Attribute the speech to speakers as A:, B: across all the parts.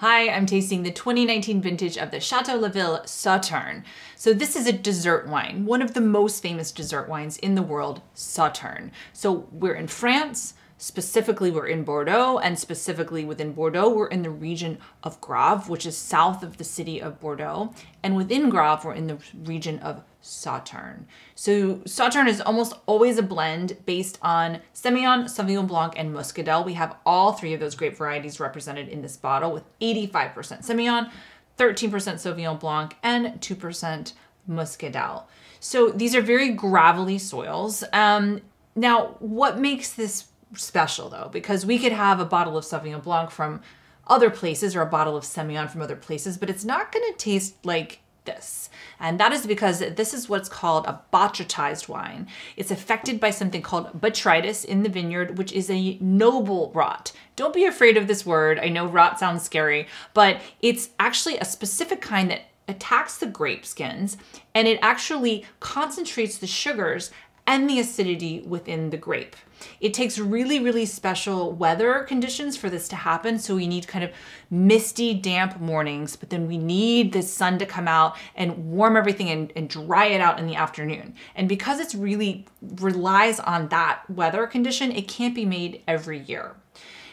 A: Hi, I'm tasting the 2019 vintage of the Chateau Laville Sauternes. So this is a dessert wine, one of the most famous dessert wines in the world, Sauternes. So we're in France, specifically we're in Bordeaux, and specifically within Bordeaux, we're in the region of Graves, which is south of the city of Bordeaux. And within Graves, we're in the region of Sauternes. So Sauternes is almost always a blend based on Semillon, Sauvignon Blanc, and Muscadelle. We have all three of those grape varieties represented in this bottle with 85% Semillon, 13% Sauvignon Blanc, and 2% Muscadelle. So these are very gravelly soils. Um, now, what makes this special though? Because we could have a bottle of Sauvignon Blanc from other places or a bottle of Semillon from other places, but it's not gonna taste like this. And that is because this is what's called a botrytized wine. It's affected by something called botrytis in the vineyard, which is a noble rot. Don't be afraid of this word. I know rot sounds scary, but it's actually a specific kind that attacks the grape skins and it actually concentrates the sugars and the acidity within the grape. It takes really, really special weather conditions for this to happen. So we need kind of misty, damp mornings, but then we need the sun to come out and warm everything and, and dry it out in the afternoon. And because it's really relies on that weather condition, it can't be made every year.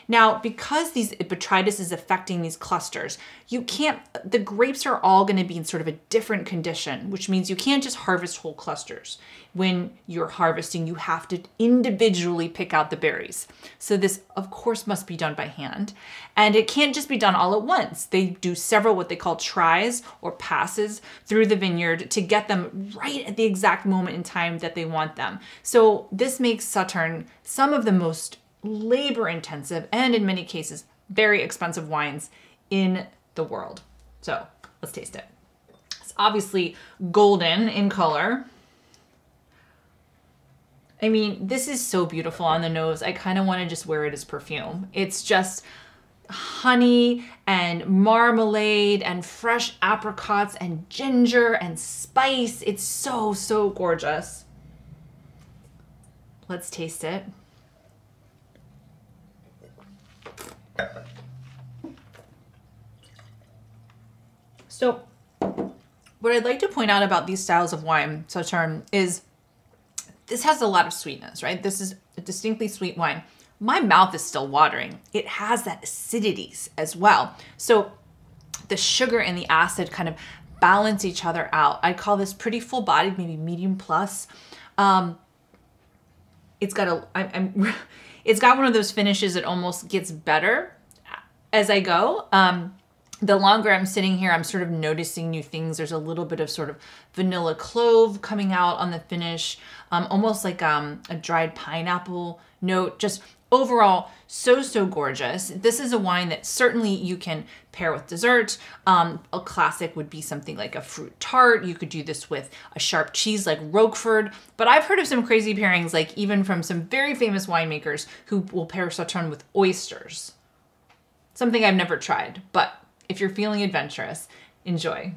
A: Now, because these botrytis is affecting these clusters, you can't, the grapes are all going to be in sort of a different condition, which means you can't just harvest whole clusters. When you're harvesting, you have to individually pick out the berries. So this, of course, must be done by hand. And it can't just be done all at once. They do several what they call tries or passes through the vineyard to get them right at the exact moment in time that they want them. So this makes Sauternes some of the most labor intensive and in many cases very expensive wines in the world. So let's taste it. It's obviously golden in color. I mean, this is so beautiful on the nose. I kind of want to just wear it as perfume. It's just honey and marmalade and fresh apricots and ginger and spice. It's so, so gorgeous. Let's taste it. So what I'd like to point out about these styles of wine, Sauternes, is this has a lot of sweetness, right? This is a distinctly sweet wine. My mouth is still watering. It has that acidities as well. So the sugar and the acid kind of balance each other out. I call this pretty full bodied, maybe medium plus. Um, it's got a, I, I'm, it's got one of those finishes that almost gets better as I go. Um, the longer I'm sitting here, I'm sort of noticing new things. There's a little bit of sort of vanilla clove coming out on the finish, um, almost like um, a dried pineapple note. Just overall, so, so gorgeous. This is a wine that certainly you can pair with dessert. Um, a classic would be something like a fruit tart. You could do this with a sharp cheese like Roquefort. But I've heard of some crazy pairings, like even from some very famous winemakers who will pair Sauternes with oysters. Something I've never tried, but if you're feeling adventurous, enjoy.